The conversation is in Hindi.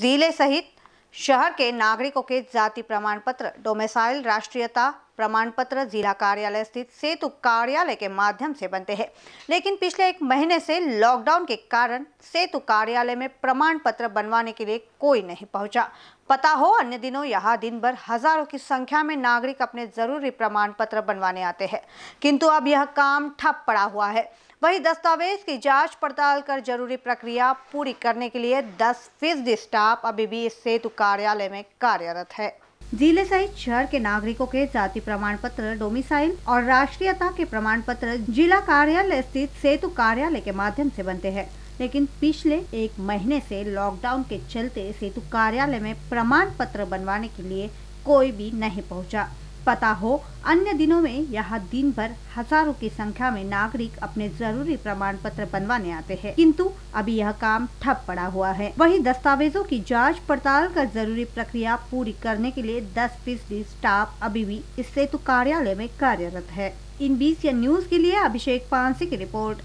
ज़िले सहित शहर के नागरिकों के जाति प्रमाण पत्र डोमेसाइल राष्ट्रीयता प्रमाण पत्र जिला कार्यालय स्थित सेतु कार्यालय के माध्यम से बनते हैं। लेकिन पिछले एक महीने से लॉकडाउन के कारण सेतु कार्यालय में प्रमाण पत्र बनवाने के लिए कोई नहीं पहुँचा। पता हो, अन्य दिनों यहाँ दिन भर हज़ारों की संख्या में नागरिक अपने ज़रूरी प्रमाण पत्र बनवाने आते हैं। किंतु अब यह काम ठप पड़ा हुआ है। वही दस्तावेज़ की जाँच पड़ताल कर ज़रूरी प्रक्रिया पूरी करने के लिए 10 फ़ीसदी स्टाफ अभी भी इस सेतु कार्यालय में कार्यरत है। ज़िले सहित शहर के नागरिकों के जाति प्रमाण पत्र डोमिसाइल और राष्ट्रीयता के प्रमाण पत्र जिला कार्यालय स्थित सेतु कार्यालय के माध्यम से बनते हैं लेकिन पिछले एक महीने से लॉकडाउन के चलते सेतु कार्यालय में प्रमाण पत्र बनवाने के लिए कोई भी नहीं पहुँचा। पता हो, अन्य दिनों में यहाँ दिन भर हज़ारों की संख्या में नागरिक अपने ज़रूरी प्रमाण पत्र बनवाने आते हैं। किंतु अभी यह काम ठप पड़ा हुआ है। वही दस्तावेजों की जाँच पड़ताल कर ज़रूरी प्रक्रिया पूरी करने के लिए 10 फ़ीसदी स्टाफ अभी भी इस सेतु कार्यालय में कार्यरत है। इन बीस न्यूज़ के लिए अभिषेक पांसे की रिपोर्ट।